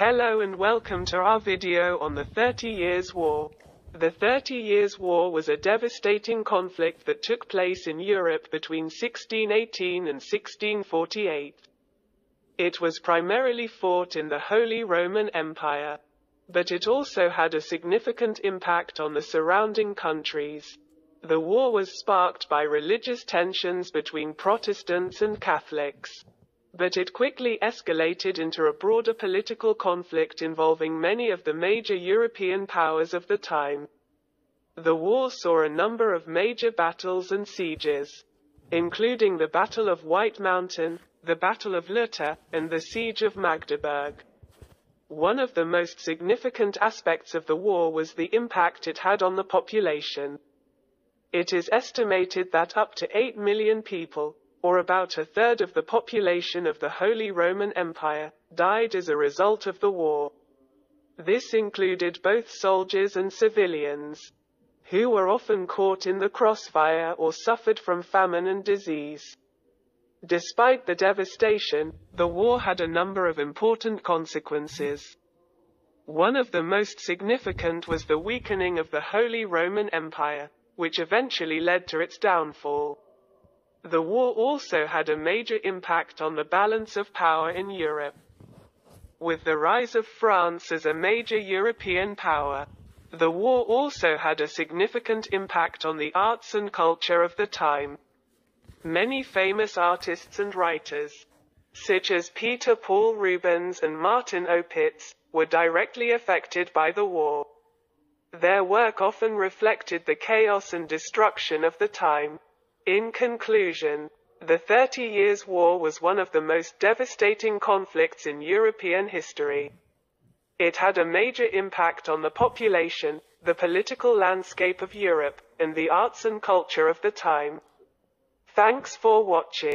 Hello and welcome to our video on the Thirty Years' War. The Thirty Years' War was a devastating conflict that took place in Europe between 1618 and 1648. It was primarily fought in the Holy Roman Empire, but it also had a significant impact on the surrounding countries. The war was sparked by religious tensions between Protestants and Catholics but it quickly escalated into a broader political conflict involving many of the major European powers of the time. The war saw a number of major battles and sieges, including the Battle of White Mountain, the Battle of Lutter, and the Siege of Magdeburg. One of the most significant aspects of the war was the impact it had on the population. It is estimated that up to 8 million people, or about a third of the population of the Holy Roman Empire, died as a result of the war. This included both soldiers and civilians, who were often caught in the crossfire or suffered from famine and disease. Despite the devastation, the war had a number of important consequences. One of the most significant was the weakening of the Holy Roman Empire, which eventually led to its downfall. The war also had a major impact on the balance of power in Europe. With the rise of France as a major European power, the war also had a significant impact on the arts and culture of the time. Many famous artists and writers, such as Peter Paul Rubens and Martin Opitz, were directly affected by the war. Their work often reflected the chaos and destruction of the time. In conclusion, the Thirty Years' War was one of the most devastating conflicts in European history. It had a major impact on the population, the political landscape of Europe, and the arts and culture of the time. Thanks for watching.